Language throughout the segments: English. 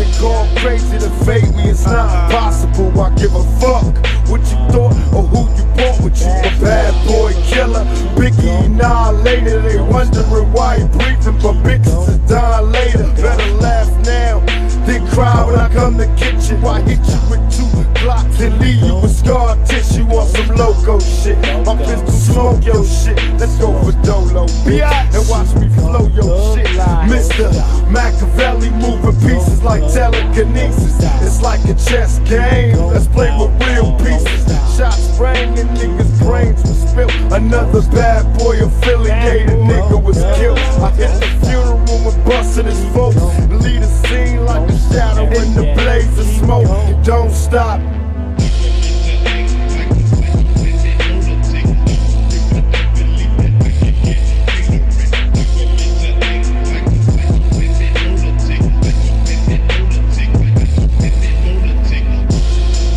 Been going crazy to fade me. It's not possible. I give a fuck what you thought or who you bought with you. A bad boy killer, Biggie annihilator. They wondering why he breathing, but bitches is dying later. Better laugh cry when I come to get you. I hit you with two blocks and leave you with scar tissue on some loco shit. My pistol smoke your shit. Let's go for Dolo, bitch. And watch me flow your shit. Mr. Machiavelli moving pieces like telekinesis. It's like a chess game. Let's play with real pieces. Shots rang and niggas' brains were spilled. Another bad boy affiliated nigga in the blaze of smoke. Don't stop.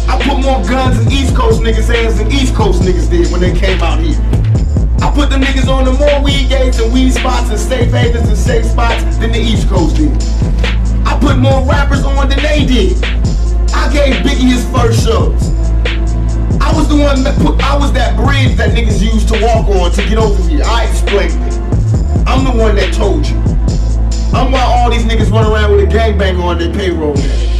I put more guns in East Coast niggas' hands than East Coast niggas did when they came out here. I put the niggas on the more weed gates and weed spots and safe havens and safe spots than the East Coast did. I put more rappers on than they did. I gave Biggie his first shows. I was the one that put, I was that bridge that niggas used to walk on to get over here. I explained it. I'm the one that told you. I'm why all these niggas run around with a gangbang on their payroll now.